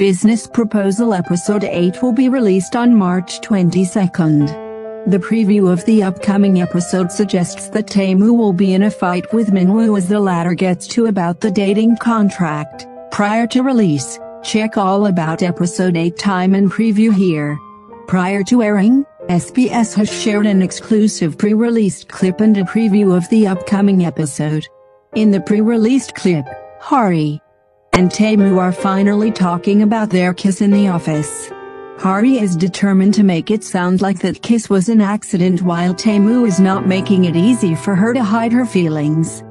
Business Proposal Episode 8 will be released on March 22nd. The preview of the upcoming episode suggests that Tae Moo will be in a fight with Minwoo as the latter gets to about the dating contract. Prior to release, check all about episode 8 time and preview here. Prior to airing, SBS has shared an exclusive pre-released clip and a preview of the upcoming episode. In the pre-released clip, Ha-ri and Tae Moo are finally talking about their kiss in the office. Ha-ri is determined to make it sound like that kiss was an accident while Tae Moo is not making it easy for her to hide her feelings.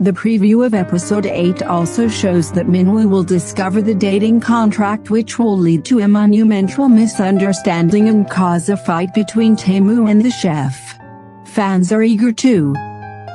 The preview of episode 8 also shows that Minwoo will discover the dating contract which will lead to a monumental misunderstanding and cause a fight between Tae Moo and the chef. Fans are eager to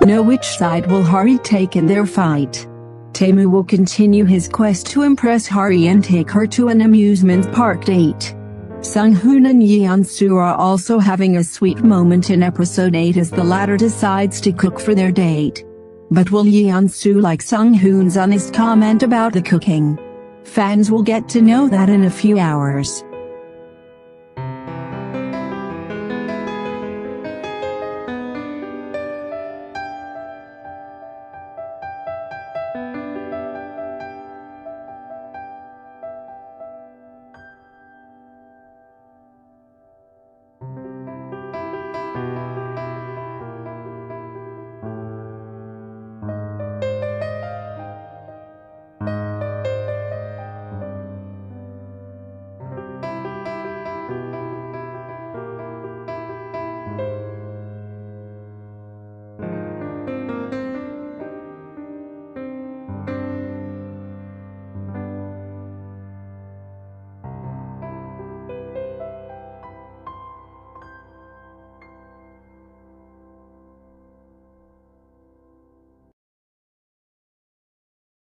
know which side will Ha-ri take in their fight. Tae Moo will continue his quest to impress Ha-ri and take her to an amusement park date. Sung Hoon and Yeonsu are also having a sweet moment in episode 8 as the latter decides to cook for their date. But will Yeonsu like Sunghoon's honest comment about the cooking? Fans will get to know that in a few hours.